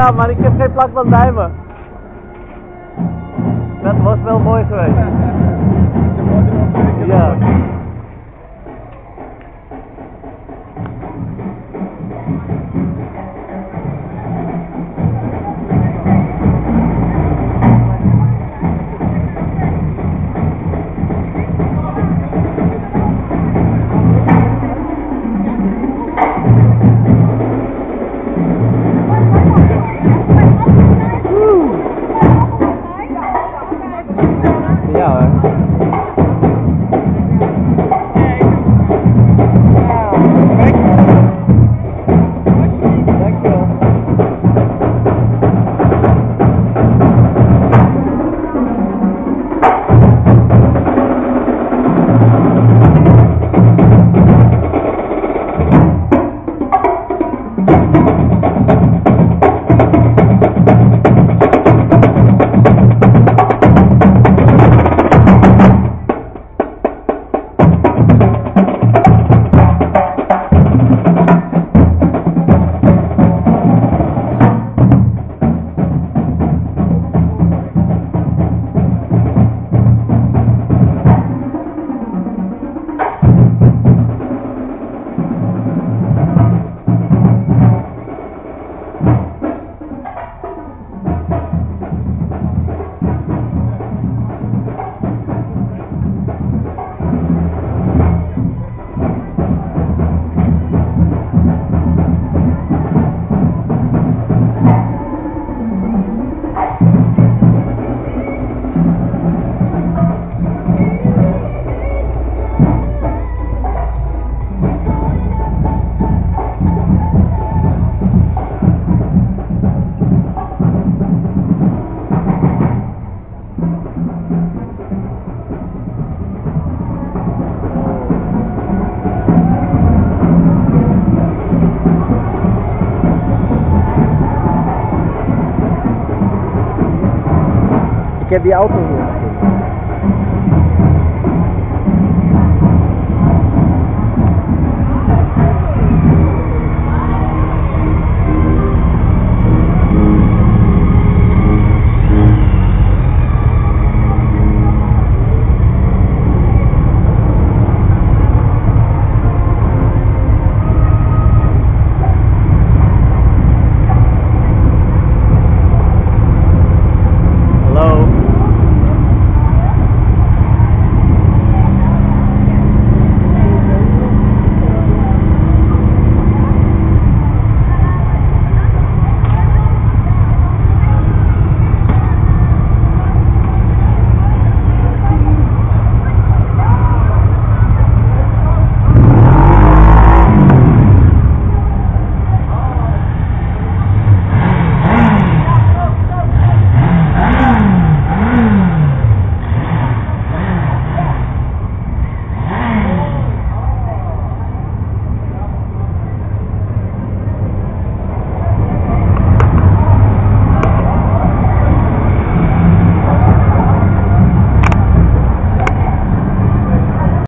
Ja, maar ik heb geen plakband bij me. Dat was wel mooi geweest. Ja Ik heb die auto hier.